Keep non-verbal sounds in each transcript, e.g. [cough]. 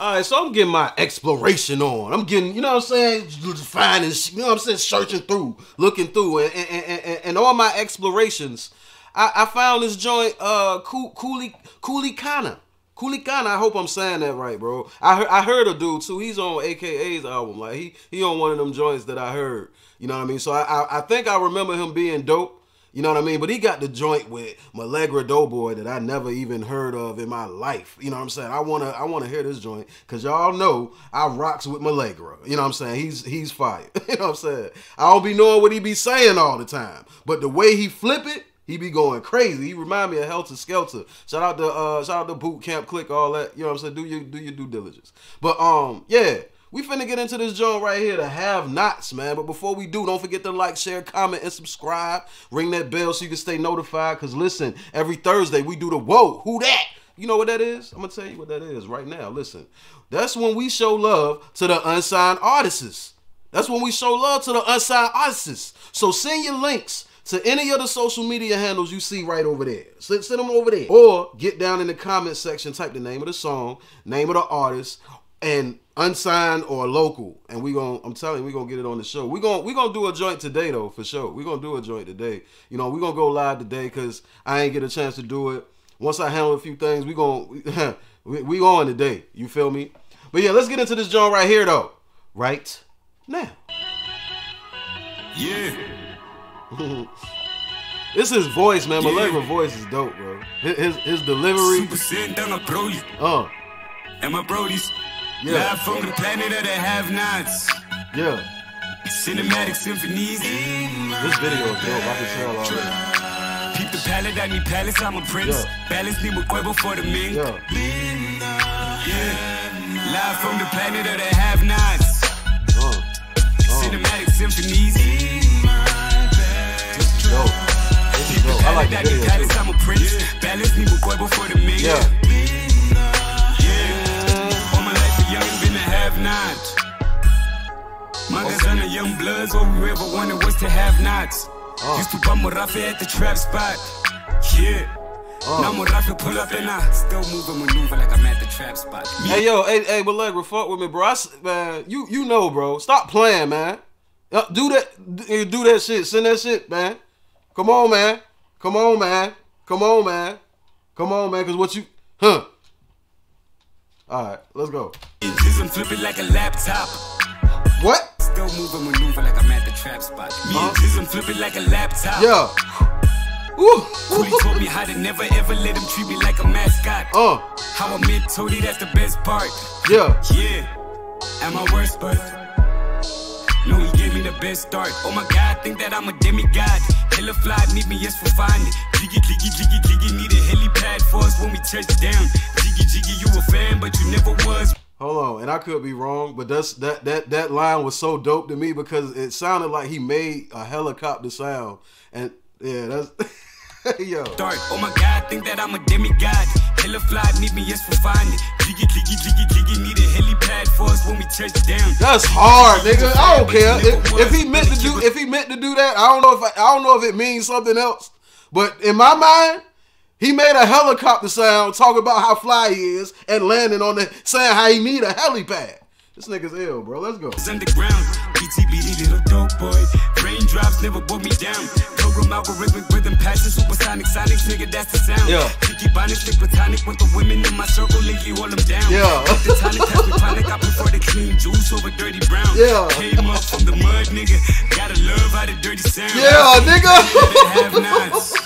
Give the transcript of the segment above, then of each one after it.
All right, so I'm getting my exploration on. I'm getting, you know what I'm saying, finding, you know what I'm saying, searching through, looking through, and and, and, and all my explorations, I, I found this joint, uh, Khuli Kulikana. Khuli Chana, I hope I'm saying that right, bro. I heard, I heard a dude too. He's on AKA's album. Like he he on one of them joints that I heard. You know what I mean? So I I, I think I remember him being dope. You know what I mean? But he got the joint with Maglera Doe Boy that I never even heard of in my life. You know what I'm saying? I wanna I wanna hear this joint because y'all know I rocks with Malegra. You know what I'm saying? He's he's fire. [laughs] you know what I'm saying? I don't be knowing what he be saying all the time, but the way he flip it, he be going crazy. He remind me of Heltah Skelter. Shout out to uh shout out to Boot Camp Click, all that. You know what I'm saying? Do your do your due diligence. But um, yeah. We finna get into this joint right here, the have nots, man. But before we do, don't forget to like, share, comment, and subscribe. Ring that bell so you can stay notified. Cause listen, every Thursday we do the whoa, who that? You know what that is? I'm gonna tell you what that is right now. Listen, that's when we show love to the unsigned artists. That's when we show love to the unsigned artists. So send your links to any of the social media handles you see right over there. Send, send them over there. Or get down in the comment section, type the name of the song, name of the artist, and unsigned or local, and we gonna I'm telling you, we gonna get it on the show. We gonna we gonna do a joint today though, for sure. We gonna do a joint today. You know, we gonna go live today because I ain't get a chance to do it. Once I handle a few things, we gonna [laughs] we, we on today. You feel me? But yeah, let's get into this joint right here though. Right now. Yeah. [laughs] this is voice, man. Maglera yeah. voice is dope, bro. His his, his delivery. Super sent down a Brody. Uh. And my brodies. Yeah. Live from the planet of the have-nots. Yeah. Cinematic symphonies. This video is dope. I can tell already. Peep the palette, I need palace, I'm a prince. Yeah. Balance me with Quavo for the mink. Yeah. yeah. Live from the planet of the have-nots. Uh. Uh. Cinematic symphonies. This is dope. This is dope. I like the video too. I'm a prince. Balance me with Quavo for the mink. Yeah. Have-nots. Magazine young bloods, all we ever wanted was to have nots. Uh. Used to bum Rafi at the trap spot. Yeah. Uh. Now Rafi pull up and I still move and maneuver like I'm at the trap spot. Hey yo, hey, hey, Maglera, fuck with me, bro. I, man, you you know, bro. Stop playing, man. Uh, do that, do that shit. Send that shit, man. Come on, man. Come on, man. Come on, man. Come on, man. Cause what you, huh? All right, let's go. Jism flip it like a laptop. What? Still moving, maneuver like I'm at the trap spot. Me huh? and Jism flip it like a laptop. Yeah. Ooh. Khuli taught me how to never ever let him treat me like a mascot. Uh. How I met Toady, that's the best part. Yeah. Yeah. At my worst, but no, he gave me the best start. Oh my God, think that I'm a demigod. Hella fly, meet me, yes, for finding. Jiggy, jiggy, jiggy, jiggy, need a helipad for us when we touch down. Jiggy, you a fan, but you never was. Hold on, and I could be wrong, but that's that that that line was so dope to me because it sounded like he made a helicopter sound, and yeah, that's. [laughs] Yo. Start. Oh my God, think that I'm a demigod. Hella fly, meet me, yes, for finding. Jiggy, jiggy, jiggy, jiggy, need a helipad for us when we touch down. That's hard, nigga. I don't care. If, if he meant to do, if he meant to do that, I don't know if I, I don't know if it means something else. But in my mind, he made a helicopter sound talking about how fly he is and landing on the saying how he need a helipad. This nigga's ill, bro. Let's go. Underground, BTBD, little dope boy. Raindrops never brought me down. Program algorithmic rhythm, passion, supersonic, sonic, nigga, that's the sound. Yeah. Kiki Bonnet, stick platonic with the women in my circle, link you all them down. Yeah. the tonic, pass me tonic, I prefer the clean juice over dirty brown. Yeah. Came up from the mud, nigga. Gotta love how the dirty sound. Yeah, nigga.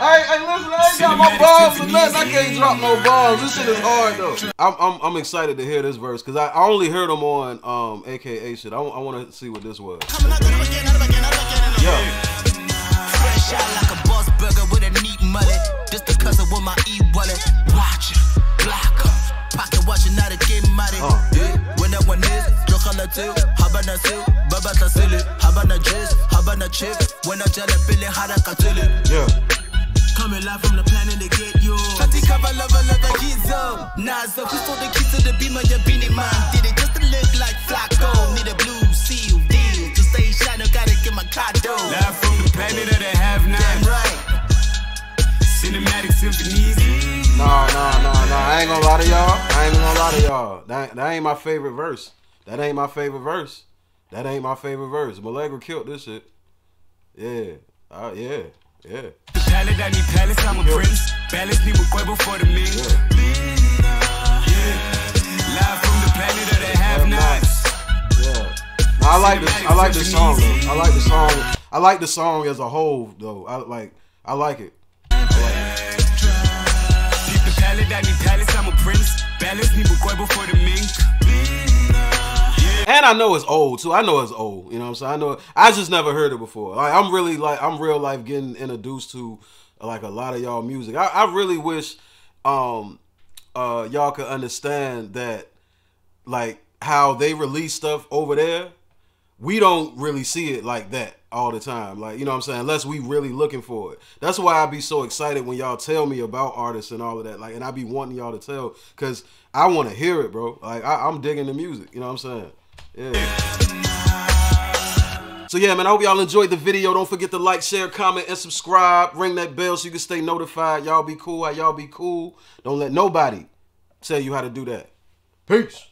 Have nots. Hey, hey, listen, I ain't got my balls or nothing. I can't drop no balls. This shit is hard though. I'm, I'm, I'm excited to hear this verse because I, I only heard them on um AKA shit. I, I want to see what this was. Yeah. Fresh out like a boss burger with a neat mullet. Just because of what my e-wallet. Watch black pocket watching not a game money. When that one is, look on the two, habana two, baba tasili, habana jizz, habana chip. When I tell a Gizo. Naza, who stole the keys to the beamer? Your beanie man did it just to look like Flacco. Need a blue seal deal to stay shining. Gotta get my condo. Live from the planet of the have not. Damn right. Cinematic symphonies. Nah, nah, nah, nah. I I ain't gonna lie to y'all. I ain't gonna lie to y'all. That, that ain't my favorite verse. That ain't my favorite verse. That ain't my favorite verse. Maglera killed this shit. Yeah. Uh, yeah. Yeah. Palette, I need palace, I'm a prince. Balance need cuervo for the men. Live from the planet of have-nots. Yeah. No, I like this. I like this song though. I like the song. I like the song as a whole though. I like. I like it. Keep the palette, I need palace, I'm a prince. Balance cuervo for the men. And I know it's old too. I know it's old. You know what I'm saying? I know. I just never heard it before. Like I'm really like I'm real life getting introduced to like a lot of y'all music. I, I really wish um uh y'all could understand that like how they release stuff over there. We don't really see it like that all the time. Like, you know what I'm saying? Unless we really looking for it. That's why I be so excited when y'all tell me about artists and all of that. Like, and I be wanting y'all to tell because I want to hear it, bro. Like, I, I'm digging the music. You know what I'm saying? Yeah. So yeah, man, I hope y'all enjoyed the video. Don't forget to like, share, comment, and subscribe. Ring that bell so you can stay notified. Y'all be cool. Y'all be cool. Don't let nobody tell you how to do that. Peace.